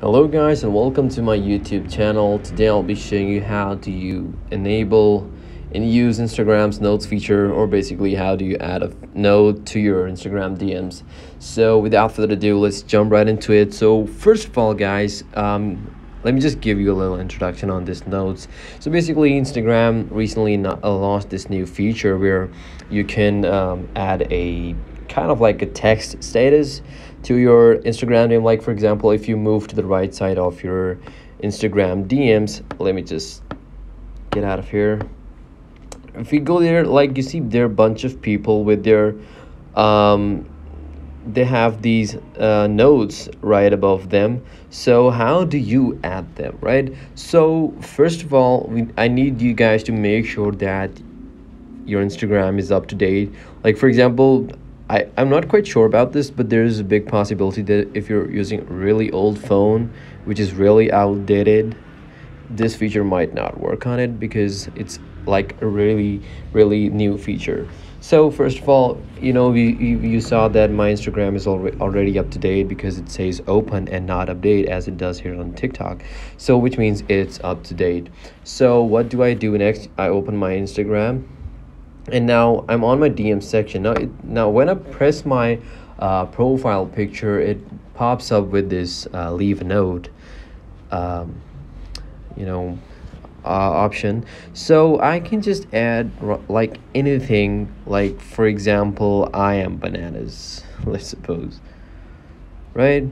Hello guys and welcome to my YouTube channel. Today I'll be showing you how do you enable and use Instagram's notes feature or basically how do you add a note to your Instagram DMs. So without further ado let's jump right into it. So first of all guys um, let me just give you a little introduction on this notes so basically instagram recently uh, launched this new feature where you can um, add a kind of like a text status to your Instagram name. Like for example, if you move to the right side of your Instagram DMs, let me just get out of here. If you go there, like you see there are a bunch of people with their um they have these uh, notes right above them so how do you add them right so first of all we, i need you guys to make sure that your instagram is up to date like for example I, I'm not quite sure about this, but there's a big possibility that if you're using a really old phone, which is really outdated, this feature might not work on it because it's like a really, really new feature. So first of all, you know, you, you saw that my Instagram is already up to date because it says open and not update as it does here on TikTok. So which means it's up to date. So what do I do next? I open my Instagram and now I'm on my DM section. Now it, now when I press my uh, profile picture it pops up with this uh, leave a note um, you know uh, option. So I can just add like anything like for example I am bananas let's suppose right?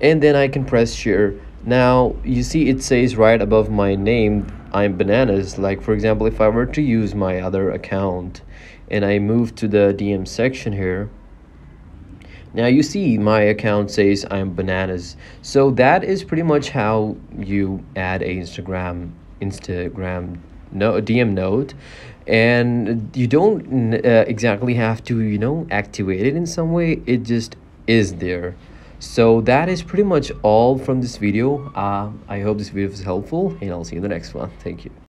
And then I can press share. Now you see it says right above my name I'm bananas. Like for example if I were to use my other account and I move to the DM section here now you see my account says I'm bananas. So that is pretty much how you add a Instagram Instagram no DM note. And you don't uh, exactly have to you know activate it in some way. It just is there so that is pretty much all from this video. Uh, i hope this video was helpful and i'll see you in the next one. Thank you